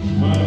Wow.